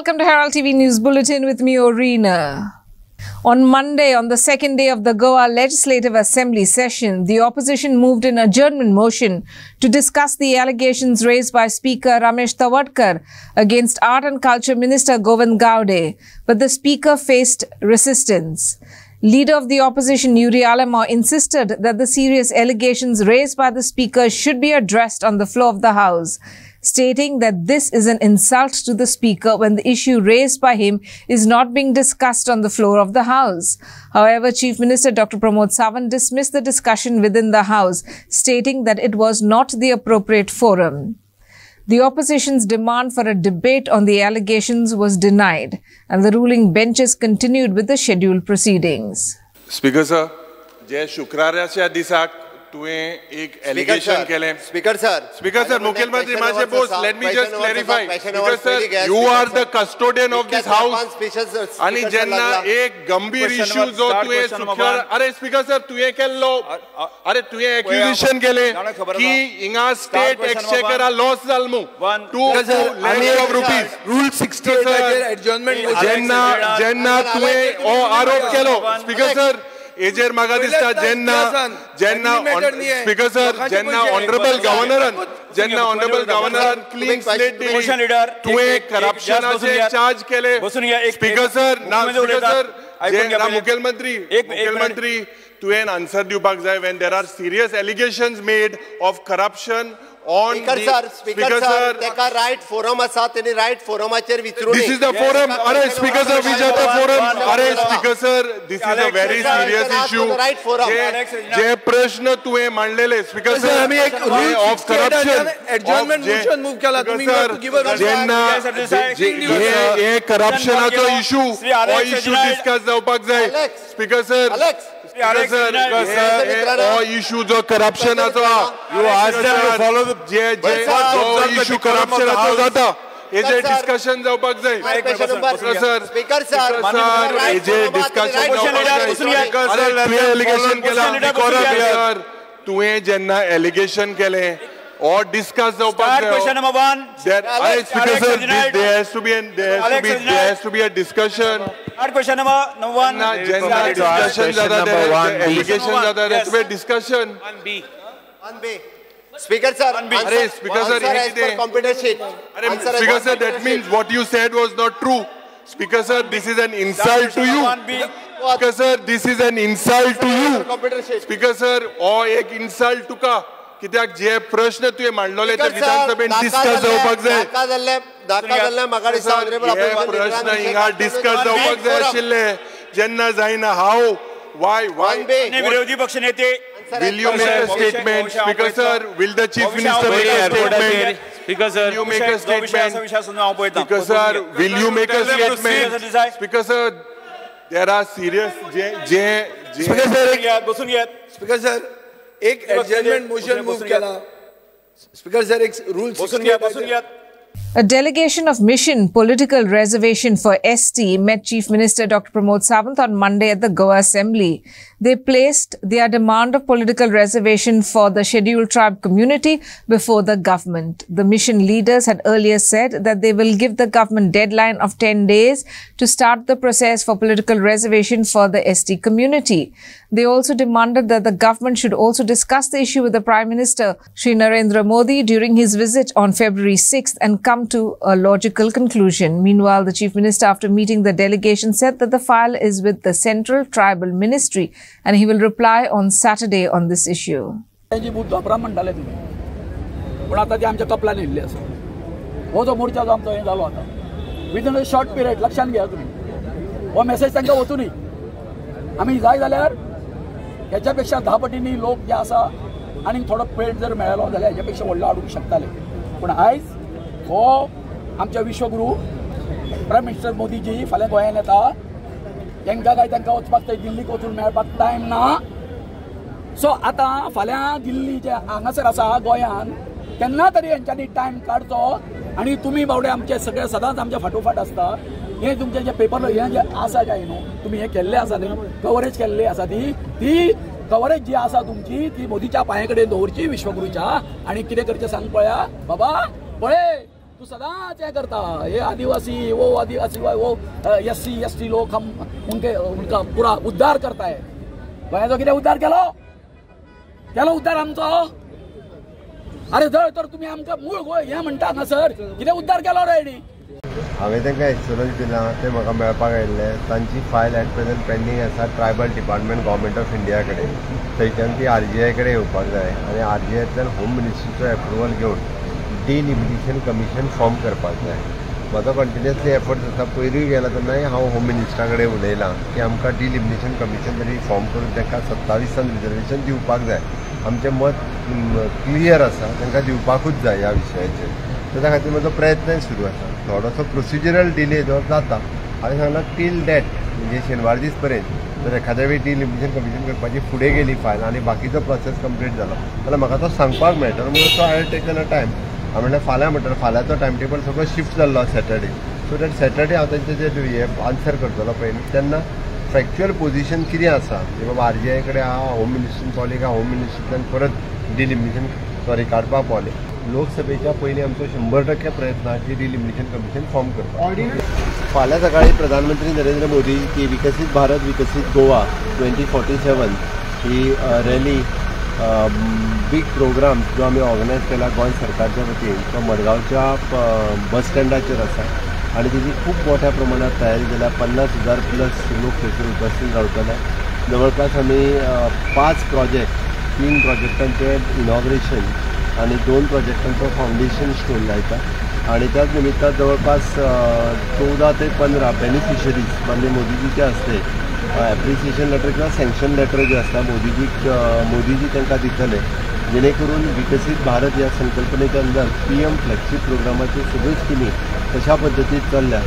Welcome to Herald TV News Bulletin with me, Orina. On Monday, on the second day of the Goa Legislative Assembly session, the opposition moved an adjournment motion to discuss the allegations raised by Speaker Ramesh Tawadkar against Art and Culture Minister Govind Gaude, but the Speaker faced resistance. Leader of the opposition, Alemao, insisted that the serious allegations raised by the Speaker should be addressed on the floor of the House stating that this is an insult to the Speaker when the issue raised by him is not being discussed on the floor of the House. However, Chief Minister Dr. Pramod Savant dismissed the discussion within the House, stating that it was not the appropriate forum. The opposition's demand for a debate on the allegations was denied, and the ruling benches continued with the scheduled proceedings. Speaker, sir, Jay Shukrarya Disak. तुवें एक allegation केलें speaker sir speaker sir मुखेलमंत्री माझे boss let me just clarify speaker sir you are the custodian of this house आणि जेन्ना एक गंभीर issue जो तुवें शुक्रार अरे स्पीकर सर तुवें केल्लो अरे तुवें एक्विजिशन केलें की हिंगा स्टेट एक्सचेकरा लॉस जाल मू two lakhs of rupees rule sixty जेन्ना जेन्ना तुवें हो आरोप केलो. स्पीकर सर हेजेर म्हाका दिसता जेन्ना जेन्ना स्पीकर सर जेन्ना ऑनरेबल गव्हर्नरान जेन्ना ऑनरेबल गव्हर्नरान क्लीन स्लेट दिली तुवें करप्शनाचे चार्ज केले. स्पीकर सर ना स्पीकर सर ना मुखेलमंत्री मुखेलमंत्री तुवें आन्सर दिवपाक जाय. When there are serious allegations made of corruption on speaker sir speaker sir तेका रायट फोरम आसा तेणी रायट फोरमाचेर विचारून दिस इज द फोरम अरे speaker sir which are the forum अरे speaker sir this is a very serious issue जे प्रश्न तुवें मांडलेले स्पीकर सर आम्ही एक rule of corruption adjournment motion move केला तुम्ही जेन्ना हे करप्शनाचो इश्यू हो इश्यू डिस्कस जावपाक जाय स्पीकर सर हो इश्यू जो करप्शनाचो यू फॉलो जे जे इश्यू करप्शनाचो जाता हेजे डिस्कशन जावपाक जाय सर स्पीकर सर सर हेजे डिस्कशन जावपाक जाय तुवें जेन्ना एलिगेशन केलें or discuss the Start Upadhyaya. question number one. There, Alex, Alex, sir, Alex there has to be an, there has Alex to be there has to be a discussion. Start question number number one. Na, Jenna, discussion ज़्यादा है, education ज़्यादा है, तो discussion. On B. On B. Speaker sir, अरे speaker sir, answer as per computer sheet. अरे speaker sir, that means what you said was not true. Speaker sir, this is an insult to you. Speaker sir, this is an insult to you. Speaker sir, और एक insult to का. कित्याक जे प्रश्न तुवें मांडलेले ते विधानसभेन discuss जावपाक जाय. प्रश्न हिंगा डिस्कस जावपाक जाय आशिल्ले. जेन्ना जायना हाव वाय वाय विरोधी पक्ष नेते will you make a statement speaker sir will the chief minister make a statement speaker sir you make a statement speaker sir will you make a statement speaker sir there are serious जे जे speaker sir बसून घ्या speaker sir एक बसून घ्या speaker sir एक adjournment motion move केला speaker sir एक rule बसून घ्या बसून घ्या A delegation of Mission Political Reservation for ST met Chief Minister Dr. Pramod Sawant on Monday at the Goa Assembly. They placed their demand of political reservation for the scheduled tribe community before the government. The mission leaders had earlier said that they will give the government deadline of 10 days to start the process for political reservation for the ST community. They also demanded that the government should also discuss the issue with the Prime Minister, Sri Narendra Modi, during his visit on February 6th and come to a logical conclusion. Meanwhile, the Chief Minister, after meeting the delegation, said that the file is with the Central Tribal Ministry and he will reply on Saturday on this issue. Ji booth वापरा म्हणटाले तुमी पूण आतां ती आमच्या Kaplan येयल्ली आसा हो जो मोर्चा जो आमचो हें जालो आतां विदीन अ शॉर्ट पिरियड लक्षात घ्या तुमी हो मेसेज तांकां वचूं न्ही आमी जाय जाल्यार हेच्या पेक्षा धा पटींनी लोक जे आसा आणि थोडो पेट जर मेळ्ळो जाल्यार हेच्या पेक्षा व्हडलो हाडूंक शकताले. पूण आयज हो आमच्या विश्वगुरू प्रायम मिनिस्टर मोदीजी फाल्यां गोंयांत येता. तांकां काय तांकां वचपाक थंय दिल्लीक वचून मेळपाक टायम ना. सो आतां फाल्यां दिल्ली जे हांगासर आसा गोंयान केन्ना तरी हेंच्यांनी टायम काडचो आनी तुमी बावडे आमचे सगळे सदांच आमच्या फाटोफाट आसता. हे तुमचे जे पेपर हें जे आसा काय न्हू तुमी हे केल्ले आसा न्ही कवरेज केल्ली आसा ती ती कवरेज जी आसा तुमची ती मोदीच्या पांया कडेन दवरची विश्वगुरूच्या आनी कितें करचें सांग पळया? बाबा पळय तू सदांच हें करता. हे आदिवासी वो आदिवासी वो एस सी एस टी लोक हम उनके उनका पुरा उद्धार करताय. गोंयाचो कितें उद्धार केलो? केलो उद्धार आमचो? अरे जर तर तुमी आमकां मूळ गोय हें म्हणटा ना सर. कितें उद्धार केलो रेडी हांवें तांकां एश्युरन्स दिलां ते म्हाका मेळपाक आयिल्ले. तांची फायल एट प्रेझेंट पेंडींग आसा tribal department government of India कडेन. थंयच्यान ती आर जी आय कडेन येवपाक जाय. आनी आर जी आयतल्यान होम मिनिस्ट्रीचो एप्रुवल घेवन डिलिमिटेशन कमिशन फॉर्म करपाक जाय. म्हाजो कंटिन्युअसली एफर्ट्स आसा पयरूय गेला तेन्नाय हांव होम मिनिस्टरा कडेन उलयलां की आमकां डिलिमिटेशन कमिशन तरी फॉर्म करून तांकां सत्तावीसान रिजर्वेशन दिवपाक जाय. आमचें मत क्लियर आसा तांकां दिवपाकूच जाय ह्या विशयाचेर. त्या खातीर म्हजो प्रयत्न सुरू आसा थोडोसो प्रोसिजरल डिले जो जाता. हांवें सांगलां टील डेट म्हणजे शेनवार दीस पर्यंत जर एखाद्या वेळी डिलिमिटेशन कमिशन करपाची फुडें गेली फायल आनी बाकीचो प्रोसेस कंप्लीट जालो जाल्यार म्हाका तो सांगपाक मेळटलो म्हणून तो हांवें टेकन अ टायम हांव म्हणल्यार फाल्यां म्हणटा फाल्यांचो टायम टेबल सगळो शिफ्ट जाल्लो सॅटर्डे सो दॅट सॅटर्डे हांव तेंचे जे हे आन्सर करतलो पळय तेन्ना फॅक्च्युअल पोझिशन कितें आसा की बाबा आर जी आय कडेन हांव होम मिनिस्ट्रीन पावलें काय होम मिनिस्ट्रींतल्यान परत डिलिमिटेशन सॉरी काडपाक पावलें लोकसभेच्या पयलीं आमचो शंबर टक्के प्रयत्न आहा की डिलिमिटेशन कमिशन फॉर्म करपाक फाल्यां सकाळी प्रधानमंत्री नरेंद्र मोदी की विकसीत भारत विकसीत गोवा ट्वेंटी फोर्टी सेवन ही रॅली बीग प्रोग्राम जो आमी ऑर्गनायज केला गोंय सरकारच्या वतीन तो मडगांवच्या बस स्टँडाचेर आसा आनी तेजी खूब मोठ्या प्रमाणात तयारी जाल्या पन्नास हजार प्लस लोक थंयसर उपस्थित रावतले जवळपास आमी पांच प्रोजेक्ट तीन प्रोजेक्टांचे इनॉग्रेशन आणि दोन प्रोजेक्टांचं फावंडेशन स्टोन लायता आणि त्याच निमित्तान जवळपास चौदा ते पंधरा बेनिफिशरीज मान्य मोदीजीचे असते ॲप्रिसिएशन लेटर किंवा सँक्शन लेटर जे आसता मोदीजीक मोदीजी तांकां दितले जेणे करून विकसीत भारत ह्या संकल्पनेच्या अंदर पी एम फ्लॅगशीप प्रोग्रामाच्यो सगळ्यो स्किमी कशा पद्दतीन चल्ल्या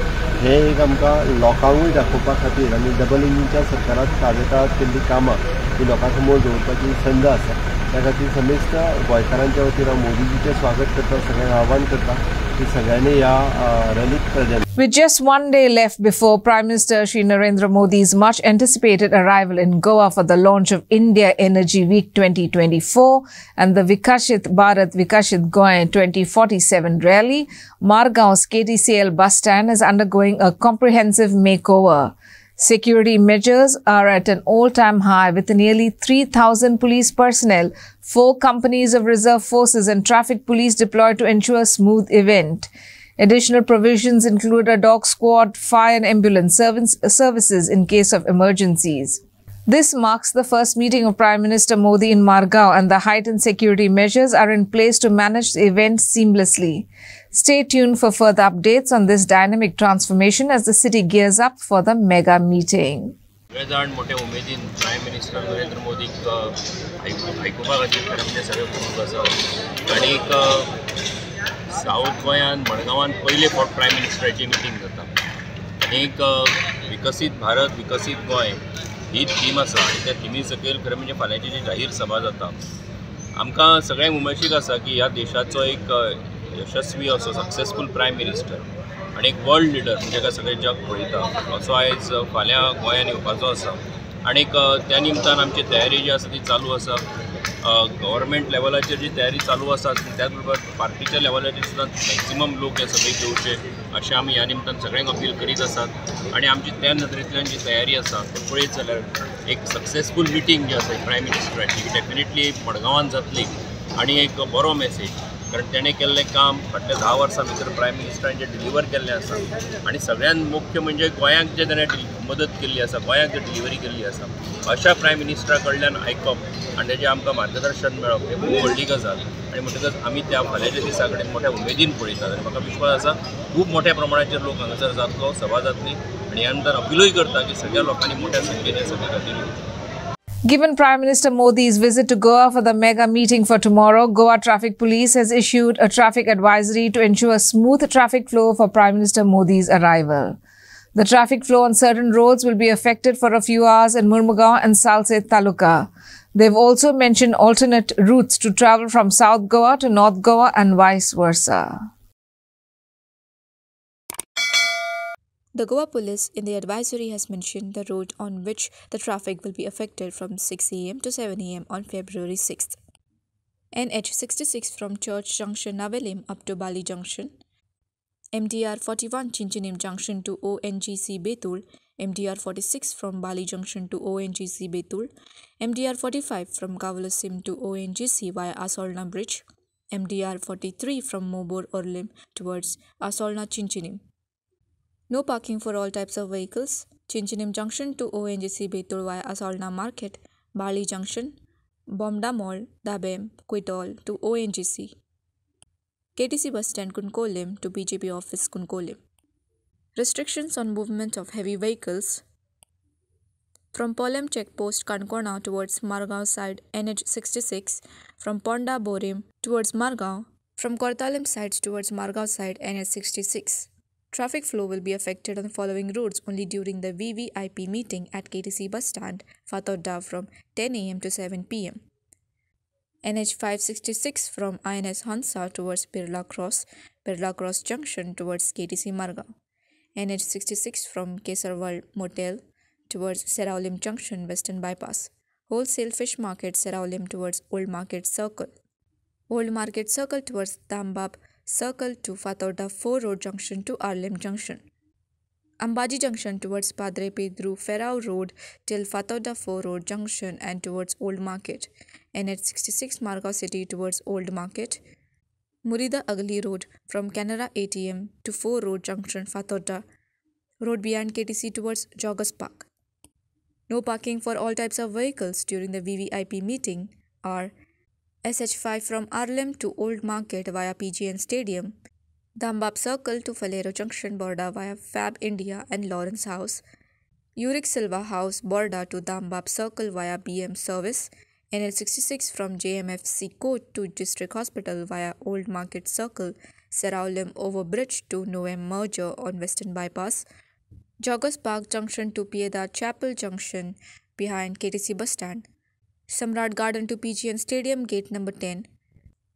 हे एक आमकां लोकांकूय दाखोवपा खातीर आनी डबल इंजिनच्या सरकारान ताजे केल्लीं केल्ली कामां ही लोकां समोर दवरपाची संद आसा. त्या खातीर समेस्त गोंयकारांच्या वतीन हांव मोदीजीचें स्वागत करता सगळ्यांक आव्हान करता. की सगळ्यांनी ह्या रॅलीक present With just one day left before Prime Minister Shri Narendra Modi's much anticipated arrival in Goa for the launch of India Energy Week 2024 and the Vikashit Bharat Vikashit Goa 2047 rally, Margaon's KTCL bus stand is undergoing a comprehensive makeover. Security measures are at an all-time high with nearly 3,000 police personnel, four companies of reserve forces and traffic police deployed to ensure a smooth event. Additional provisions include a dog squad, fire and ambulance services in case of emergencies. This marks the first meeting of Prime Minister Modi in Margao and the heightened security measures are in place to manage the event seamlessly. Stay tuned for further updates on this dynamic transformation as the city gears up for the mega meeting. सगळे जाण मोठे उमेदीन prime minister Narendra मोदीक आयकुपा खातीर खरें म्हणजे सगळे उत्सुक आसा आनीक सावथ गोंयान मडगांवान पयले फावट प्रायम मिनिस्टराची मिटींग जाता आनीक विकसीत भारत विकसीत गोंय ही थीम आसा आनी त्या थिमी सकयल खरें म्हणजे फाल्यांची जी जाहीर सभा जाता आमकां सगळ्यांक उमेदीक आसा की ह्या देशाचो एक यशस्वी असो सक्सेसफूल प्रायम मिनिस्टर आनी एक वर्ल्ड लिडर म्हणजे सगळें जग पळयता असो आयज फाल्यां गोंयान येवपाचो आसा आनीक त्या निमतान आमची तयारी जी आसा ती चालू आसा गव्हर्मेंट लेवलाचेर जी तयारी चालू आसा त्याच बरोबर पार्टीच्या लेवलाचेर सुद्दां मॅक्झिमम लोक हे सभेक येवचे अशें आमी ह्या निमतान सगळ्यांक अपील करीत आसात आनी आमची त्या नदरेंतल्यान जी तयारी आसा ती पळयत जाल्यार एक सक्सेसफूल मिटींग जी आसा प्रायम मिनिस्टराची डेफिनेटली मडगांवान जातली. आनी एक बरो मॅसेज कारण तेणें केल्लें काम फाटल्या धा वर्सां भितर प्रायम मिनिस्टरान जें डिलिव्हर केल्लें आसा आनी सगळ्यांत मुख्य म्हणजे गोंयाक जे ताणें मदत केल्ली आसा गोंयाक जें डिलिव्हरी केल्ली आसा अशा प्रायम मिनिस्टरा कडल्यान आयकप आनी तेजें आमकां मार्गदर्शन मेळप हें खूब व्हडली गजाल आनी म्हणटकच आमी त्या फाल्यांच्या दिसा कडेन मोठ्या उमेदीन पळयतात आनी म्हाका विश्वास आसा खूब मोठ्या प्रमाणाचेर लोक हांगासर जातलो सभा जातली आनी ह्या नंतर अपिलूय करता की सगळ्या लोकांनी मोठ्या संख्येन ह्या सभे खातीर Given Prime Minister Modi's visit to Goa for the mega meeting for tomorrow, Goa Traffic Police has issued a traffic advisory to ensure smooth traffic flow for Prime Minister Modi's arrival. The traffic flow on certain roads will be affected for a few hours in Mormugao and Salcete Taluka. They've also mentioned alternate routes to travel from South Goa to North Goa and vice versa. The Goa police in the advisory has mentioned the route on which the traffic will be affected from 6 am to 7 am on February 6th. NH66 from Church Junction Navelim up to Bali Junction, MDR 41 Chinchinim Junction to ONGC Betul, MDR 46 from Bali Junction to ONGC Betul, MDR 45 from Gavalasim to ONGC via Asolna Bridge, MDR 43 from Mobor Orlim towards Asolna Chinchinim. No parking for all types of vehicles. Chinchinim Junction to ONGC Betul via Asolna Market, Bali Junction, Bomda Mall, Dabem, Quitol to ONGC. KTC bus stand Kunkolim to BJP office Kunkolim. Restrictions on movement of heavy vehicles from Polem checkpost Kankona towards Margao side NH 66, from Ponda Borim towards Margao, from Kortalim side towards Margao side NH 66. Traffic flow will be affected on the following routes only during the VVIP meeting at KTC bus stand, Fatorda from 10 am to 7 pm. NH 566 from INS Hansa towards Birla Cross, Birla Cross Junction towards KTC Marga. NH 66 from Kesarwal Motel towards Seraulim Junction, Western Bypass. Wholesale Fish Market, Seraulim towards Old Market Circle. Old Market Circle towards Dambab Circle to Fatorda 4 Road Junction to Arlem Junction. Ambaji Junction towards Padre Pedro Ferrao Road till Fatorda 4 Road Junction and towards Old Market. NH 66 Margao City towards Old Market. Murida Agli Road from Canara ATM to 4 Road Junction Fatorda. Road beyond KTC towards Joggers Park. No parking for all types of vehicles during the VVIP meeting are SH5 from Arlem to Old Market via PGN Stadium, Dambab Circle to Falero Junction Borda via Fab India and Lawrence House, Uric Silva House Borda to Dambab Circle via BM Service, NL66 from JMFC Court to District Hospital via Old Market Circle, Seraulim over bridge to Noem merger on Western Bypass, Joggers Park Junction to Piedad Chapel Junction behind KTC bus stand, Samrat Garden to PGN Stadium Gate number 10,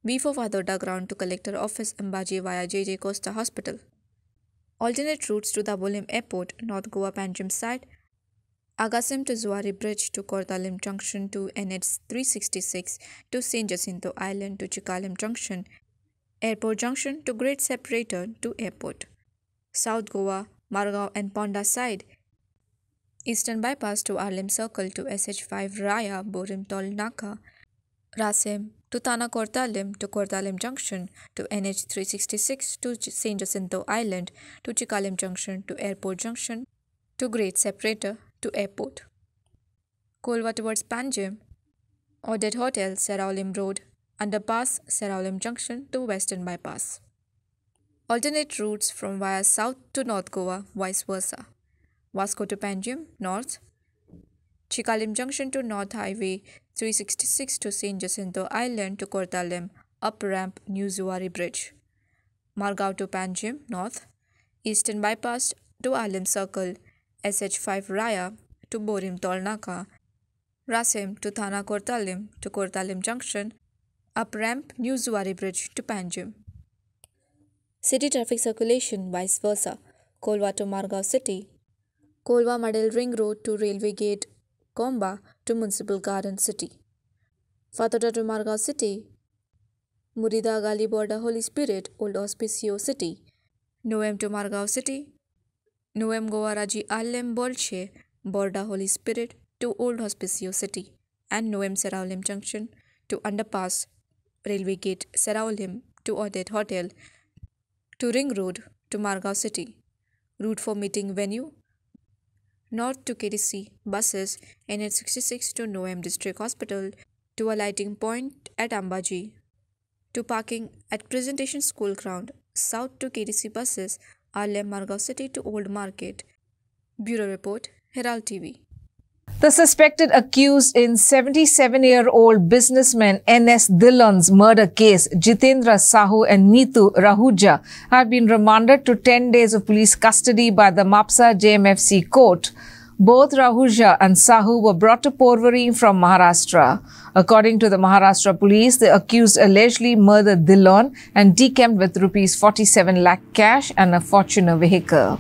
V4 Vadoda Ground to Collector Office Ambaji via JJ Costa Hospital. Alternate routes to the Dabolim Airport, North Goa Panjim side, Agasim to Zuari Bridge to Kortalim Junction to NH 366 to St. Jacinto Island to Chikalim Junction, Airport Junction to Grade Separator to Airport. South Goa, Margao and Ponda side, Eastern Bypass to Arlem Circle to SH5 Raya, Borim Tol Naka, Rasim to Tana Kortalim to Kortalim Junction to NH 366 to St. Jacinto Island to Chikalim Junction to Airport Junction to Grade Separator to Airport. Kolva towards Panjim, Audit Hotel, Seraulim Road, Underpass, Seraulim Junction to Western Bypass. Alternate routes from via South to North Goa, vice versa. Vasco to Panjim, North. Chikalim Junction to North Highway 366 to St. Jacinto Island to Kortalim, up ramp New Zuari Bridge. Margao to Panjim, North. Eastern Bypass to Alim Circle, SH5 Raya to Borim Tolnaka. Rasim to Thana Kortalim to Kortalim Junction, up ramp New Zuari Bridge to Panjim. City traffic circulation vice versa. Kolva to Margao City. Kolva Madel Ring Road to Railway Gate, Komba to Municipal Garden City. Fatorda to Margao City. Murida Gali Borda Holy Spirit, Old Hospicio City. Noem to Margao City. Noem Goa Raji Alem Bolche, Borda Holy Spirit to Old Hospicio City. And Noem Seraulim Junction to Underpass, Railway Gate, Seraulim to Audit Hotel to Ring Road to Margao City. Route for meeting venue North to KTC buses NH66 to Noam District Hospital to a lighting point at Ambaji to parking at Presentation School Ground South to KTC buses Alem Margao City to Old Market. Bureau Report Herald TV. The suspected accused in 77 year old businessman N.S. Dillon's murder case, Jitendra Sahu and Neetu Rahuja, have been remanded to 10 days of police custody by the Mapusa JMFC court. Both Rahuja and Sahu were brought to Porvorim from Maharashtra. According to the Maharashtra police, the accused allegedly murdered Dillon and decamped with rupees 47 lakh cash and a Fortuner vehicle.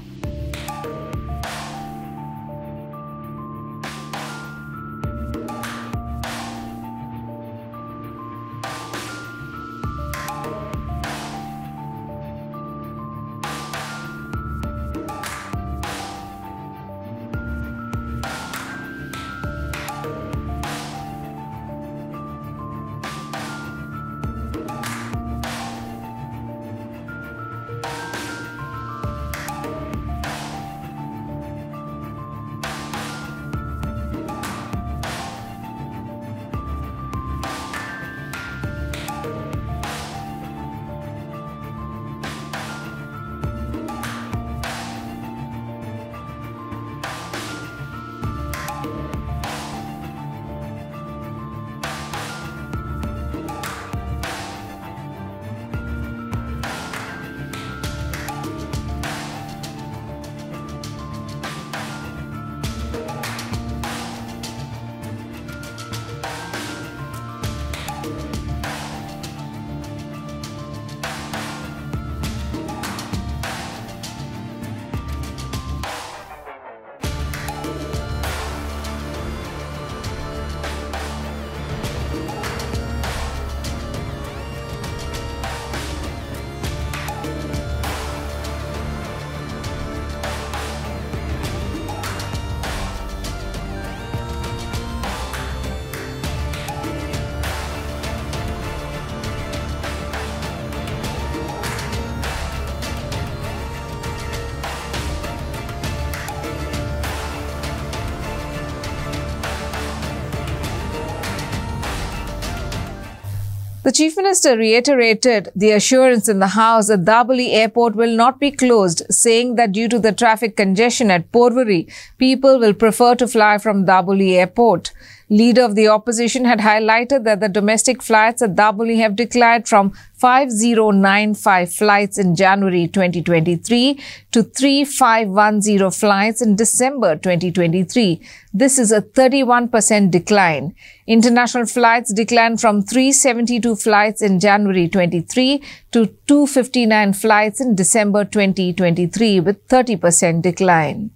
The Chief Minister reiterated the assurance in the House that Daboli Airport will not be closed, saying that due to the traffic congestion at Porvorim, people will prefer to fly from Daboli Airport. Leader of the opposition had highlighted that the domestic flights at Daboli have declined from 5095 flights in January 2023 to 3510 flights in December 2023. This is a 31% decline. International flights declined from 372 flights in January 23 to 259 flights in December 2023 with 30% decline.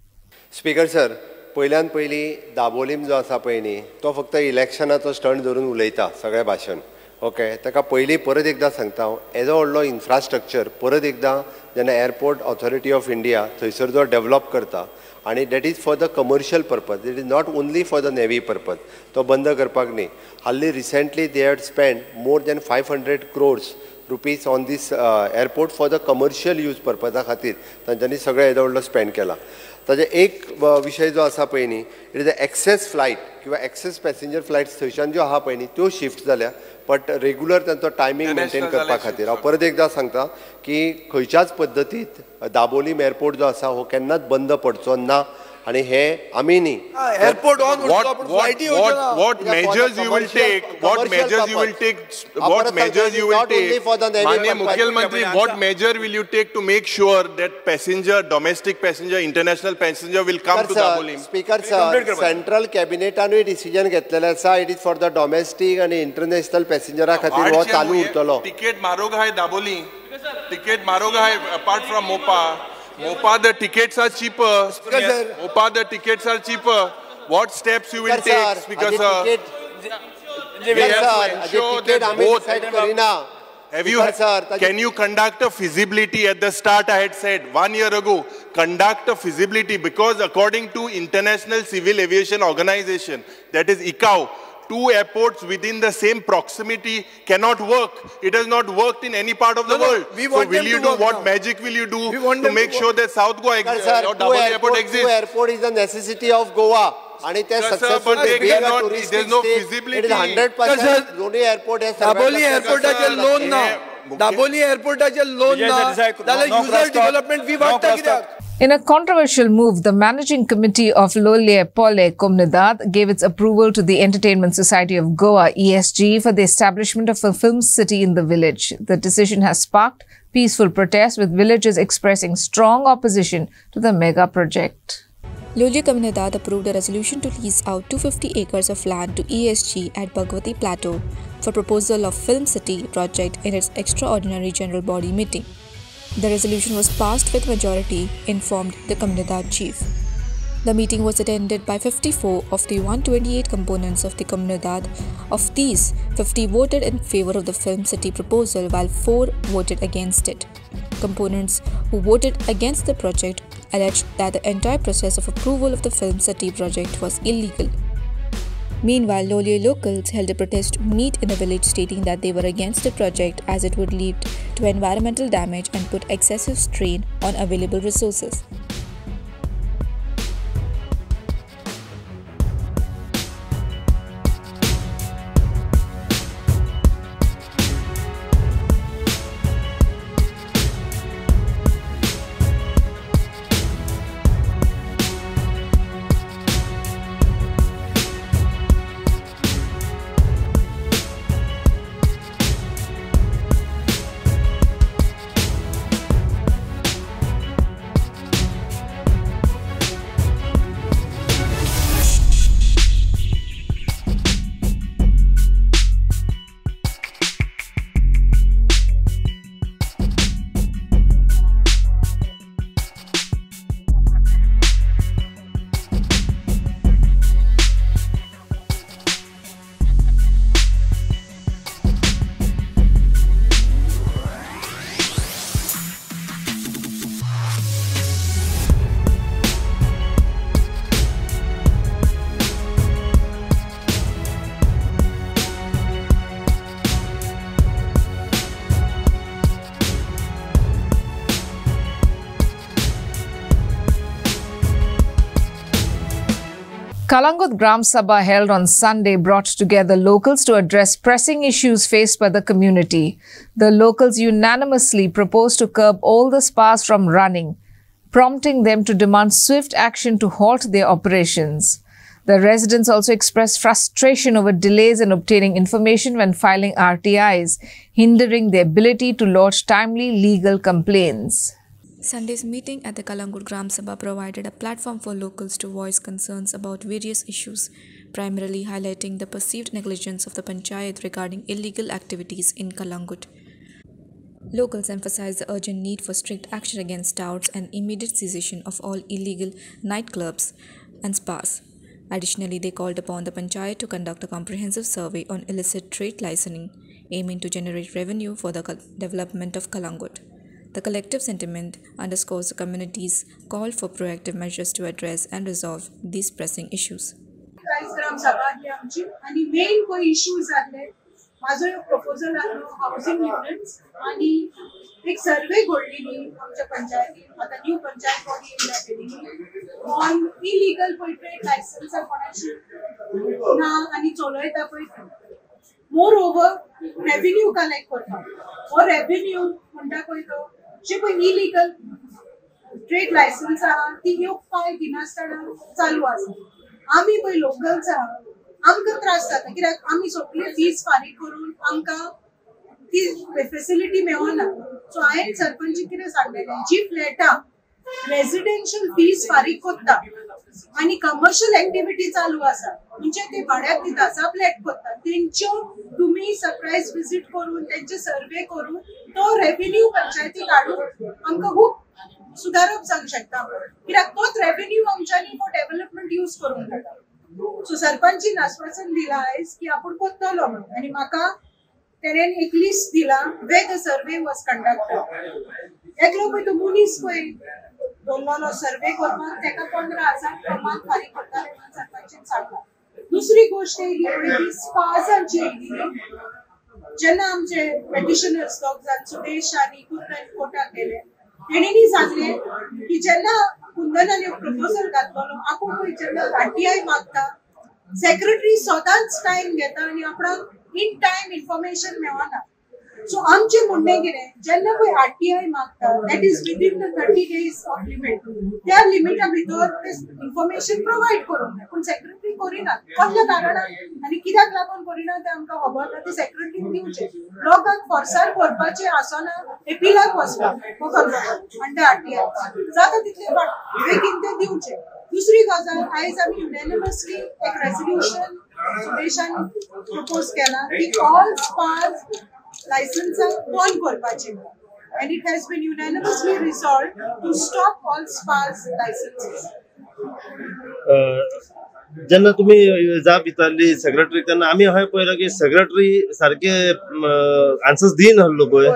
Speaker sir, पयल्यान पयली दाबोलीम जो आसा पळय न्ही तो फक्त इलेक्शनाचो stunt धरून उलयता सगळें भाशेन ओके? ताका पयलीं परत एकदां सांगता हांव एजो व्हडलो इन्फ्रास्ट्रक्चर परत एकदां जेन्ना एअरपोर्ट ऑथॉरिटी ऑफ इंडिया थंयसर जो डेवलप करता आनी that is for the commercial purpose it is not only for the navy purpose तो बंद करपाक न्ही. हाल्ली recently they had spend more than five hundred crores rupees on this airport for the commercial use पर्पजा खातीर तांच्यांनी सगळें येदो व्हडलो स्पेंड केला. ताजे एक विशय जो आसा पळय न्ही it is the excess flight किंवा एक्सेस पॅसेंजर फ्लायट्स थंयच्यान ज्यो आहा पळय न्ही त्यो शिफ्ट जाल्या बट रेगुलर तांचो टायमींग मेंटेन करपा खातीर. हांव परत एकदां सांगता की खंयच्याच पद्दतीत दाबोलीम एअरपोर्ट जो आसा हो केन्नाच बंद पडचो ना. आणि हे आम्ही नाही airport on what measures you will take what measures you will take what measures you will take माननीय मुख्यमंत्री what major will you take to make sure that passenger domestic passenger international passenger will come to Dabolim speaker central कॅबिनेटानूय decision घेतलेले आसा it is for the domestic आणि international पॅसेंजरा खातीर हो चालू उरतलो. टिकेट म्हारोग आहाय दाबोली? तिकेट म्हारोग आहाय apart from Mopa. Mopa the tickets are cheaper. Mopa the tickets are cheaper. What steps you will take? Speaker uh, sir we have to ensure that both Have you, can you conduct a feasibility at the start? I had said one year ago, conduct a feasibility because according to International Civil Aviation Organization, that is ICAO, two airports within the same proximity cannot work. It has not worked in any part of the No, no, world. we so want will them you to do work what now. magic will you do want to them make to sure that South Goa ex- sir or to double airport airport to exists? Airport is the necessity of Goa आणि ते Sir, sir, successful but they being a cannot- touristic there's no state, feasibility. it is 100% Sir, दोन्ही airport हे दाबोली एअरपोर्टाचे loan ना in a controversial move, the managing committee of Lole Pole Comunidad gave its approval to the Entertainment Society of Goa ESG for the establishment of a film city in the village. The decision has sparked peaceful protests with villagers expressing strong opposition to the mega project. Lole Comunidad approved a resolution to lease out 250 acres of land to ESG at Bhagwati Plateau for proposal of Film City project in its extraordinary general body meeting. The resolution was passed with majority, informed the Comunidad chief. The meeting was attended by 54 of the 128 components of the Comunidad. Of these, 50 voted in favor of the Film City proposal while 4 voted against it. Components who voted against the project alleged that the entire process of approval of the Film City project was illegal. Meanwhile, Lolye locals held a protest meet in the village stating that they were against the project as it would lead to environmental damage and put excessive strain on available resources. Calangute Gram Sabha held on Sunday brought together locals to address pressing issues faced by the community. The locals unanimously proposed to curb all the spas from running, prompting them to demand swift action to halt their operations. The residents also expressed frustration over delays in obtaining information when filing RTIs, hindering their ability to lodge timely legal complaints. Sunday's meeting at the Calangute Gram Sabha provided a platform for locals to voice concerns about various issues, primarily highlighting the perceived negligence of the panchayat regarding illegal activities in Calangute. Locals emphasized the urgent need for strict action against touts and immediate cessation of all illegal nightclubs and spas. Additionally, they called upon the panchayat to conduct a comprehensive survey on illicit trade licensing, aiming to generate revenue for the development of Calangute. The collective sentiment underscores the community's call for proactive measures to address and resolve these pressing issues. ग्राम सभा ही आमची आणि main पळय issues जाल्ले म्हाजो एक proposal आहलो housing units आणि एक सर्वे घडलेली आमच्या पंचायतीन आता न्यू पंचायत बॉडी केलेली ऑन इलिगल पळय ट्रेड लायसन्स कोणाची ना आणि चलयता पळय मोर ओव्हर रेव्हेन्यू कलेक्ट करता हो रेव्हेन्यू म्हणटा पळय तो जे पळय इलिगल ट्रेड लायसन्स आहा ती येवपाक दिनासतना चालू आसा आम्ही पळय लोकल्स आहा आमकां त्रास जाता. कित्याक? आमी सगळी फीज फारीक करून आमकां ती फेसिलिटी मेळना. सो हांवें सरपंच कितें सांगलेलें जी फ्लॅटां रेसिडेन्शियल फीज फारीक करता आणि कमर्शियल ऍक्टिव्हिटी चालू आसा म्हणजे ते भाड्याक दिता सब फ्लॅट करता तेंच्यो तुम्ही सरप्राईज विजिट करून त्यांचे सर्वे करून तो रेव्हेन्यू पंचायती काढून आमकां खूप सुधारप जावंक शकता. कित्याक तोच रेव्हेन्यू आमच्यांनी फॉर डेव्हलपमेंट यूज करून जाता सो सरपंचीन आश्वासन दिला आयज की आपूण करतलो म्हणून आनी म्हाका तेणेन एक लिस्ट दिला. वेग सर्वे वॉज कंडक्टेड एकलो पळय तो मुनीस पळय दवरलेलो सर्वे करपाक ताका पंदरा हजार प्रमाण फारीक करता म्हणून सांगला दुसरी गोष्ट येयली पळय ती स्पाजांची येयली जेन्ना आमचे पेटिशनर्स दोग जाण सुदेश आनी कुंदन कोर्टाक गेले तेणेनी सांगले की जेन्ना कुंदनान एक प्रपोजल घातलेलो आपूण पळय जेन्ना आरटीआय मागता सेक्रेटरी स्वताच टायम घेता आनी आपणाक इन टायम इन्फॉर्मेशन मेळना सो आमचे म्हणणें कितें जेन्ना पळय आरटीआय मागता that is within the thirty days of limit त्या लिमिटा भितर ते इन्फॉर्मेशन प्रोवायड करूंक जाय पूण सेक्रेटरी करिना कसल्या कारणान आनी कित्याक लागून करिना तें आमकां खबर ना ते सेक्रेटरीक दिवचे. लोकांक फोर्सार करपाचें आसना एपिलाक वचपाक फकत अंडर आरटीआय जाता तितले बेगीन ते दिवचे. दुसरी गजाल आयज आमी युनॅनिमसली एक रेझोल्युशन सुदेशान प्रपोज केला की ऑल स्पार्स लायसन्स बंद करपाचे and it has been unanimously resolved to stop all spas licenses. जेन्ना तुम्ही जाप दिताली सेक्रेटरी तेन्ना आमी अशें पळयलें की सेक्रेटरी सारखे आन्सर्स दिन आहलो पळय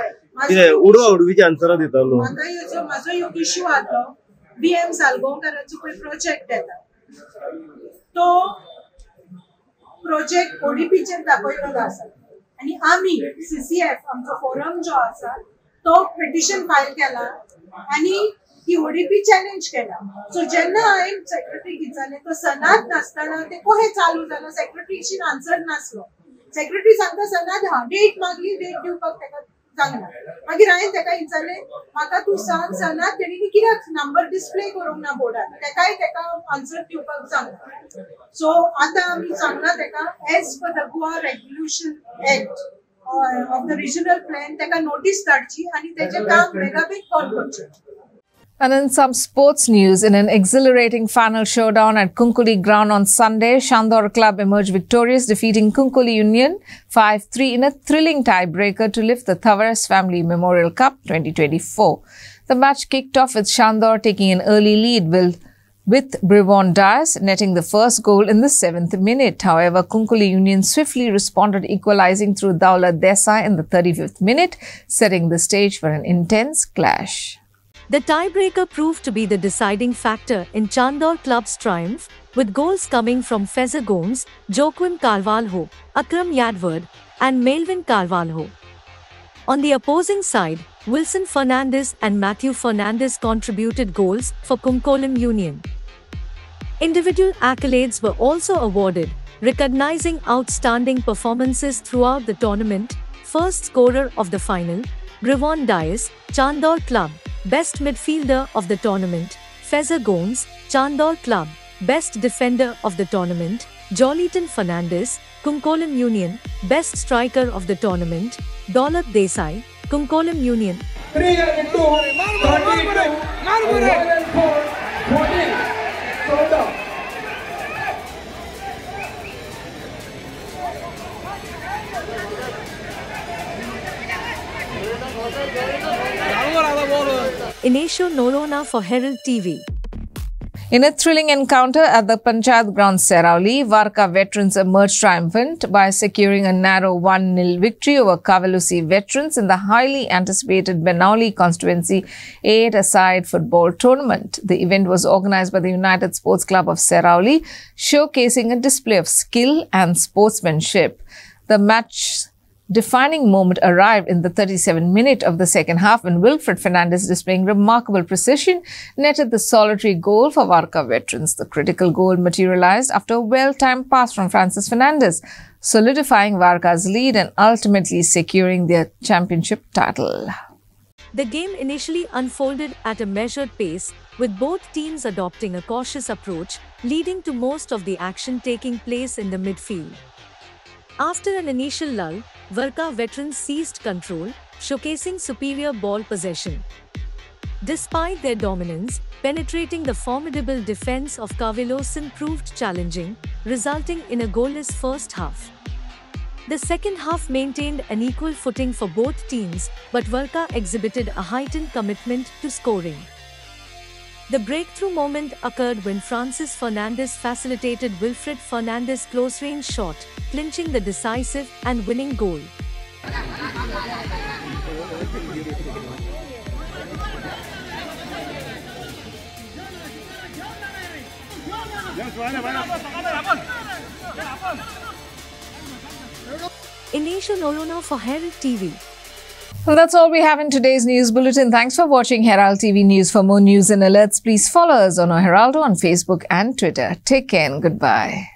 कितें उडवा उडवीची आन्सरां दितालो म्हाका ह्यो म्हाजो ह्यो इश्यू आसलो बी एम सालगांवकाराचो पळय प्रोजेक्ट येता तो प्रोजेक्ट ओडीपीचेर दाखयलेलो आसा आनी आमी सीसीएफ आमचो फोरम जो आसा तो पिटिशन फायल केला आनी ही ओडीपी चॅलेंज केला. सो जेन्ना हांवें सेक्रेटरी विचारलें तो सनात नासतना ते कोहे चालू जालो सेक्रेटरीशी आन्सर नासलो. सेक्रेटरी सांगता सनात हा डेट मागली डेट दिवपाक ताका सांगना मागीर हांवें ताका विचारलें म्हाका तूं सांग सनात तेणीनी कित्याक नंबर डिस्प्ले करूंक ना बोर्डार? ताकाय ताका आन्सर दिवपाक सांगला सो आतां आमी सांगला ताका as per the Goa regulation act of the regional plan ताका नोटीस धाडची आनी तेजें काम बेगाबेग कॉल करचें. And in some sports news, in an exhilarating final showdown at Kunkuli ground on Sunday, Chandor Club emerged victorious, defeating Kunkuli Union 5-3 in a thrilling tiebreaker to lift the Tavares Family Memorial Cup 2024. The match kicked off with Chandor taking an early lead with, Brivon Dias netting the first goal in the seventh minute. However, Kunkuli Union swiftly responded, equalizing through Daula Desai in the 35th minute, setting the stage for an intense clash. The tiebreaker proved to be the deciding factor in Chandor club's triumph, with goals coming from Feza Gomes, Joaquim Carvalho, Akram Yadward, and Melvin Carvalho. On the opposing side, Wilson Fernandez and Matthew Fernandez contributed goals for Kunkolim Union. Individual accolades were also awarded, recognizing outstanding performances throughout the tournament. First scorer of the final, Grivon Dias, Chandor Club, Best Midfielder of the tournament, Feza Gomes, Chandor Club, Best Defender of the tournament, Joliton Fernandez, Kunkolim Union, Best Striker of the tournament, Daulat Desai, Kunkolim Union. Inesho Norona for Herald TV. In a thrilling encounter at the Panchayat ground Serauli, Varka veterans emerged triumphant by securing a narrow 1-0 victory over Kavalusi veterans in the highly anticipated Benaulim constituency 8-a-side football tournament. The event was organized by the United Sports Club of Serauli, showcasing a display of skill and sportsmanship. The match defining moment arrived in the 37th minute of the second half when Wilfred Fernandez, displaying remarkable precision, netted the solitary goal for Varka veterans. The critical goal materialized after a well-timed pass from Francis Fernandez, solidifying Varka's lead and ultimately securing their championship title. The game initially unfolded at a measured pace, with both teams adopting a cautious approach, leading to most of the action taking place in the midfield. After an initial lull, Varka veterans seized control, showcasing superior ball possession. Despite their dominance, penetrating the formidable defense of Cavelossim proved challenging, resulting in a goalless first half. The second half maintained an equal footing for both teams, but Varka exhibited a heightened commitment to scoring. The breakthrough moment occurred when Francis Fernandez facilitated Wilfred Fernandez' close-range shot, clinching the decisive and winning goal. Inesha Norona for Herald TV. Well, that's all we have in today's news bulletin. Thanks for watching Herald TV News. For more news and alerts, please follow us on Heraldo on Facebook and Twitter. Take care and goodbye.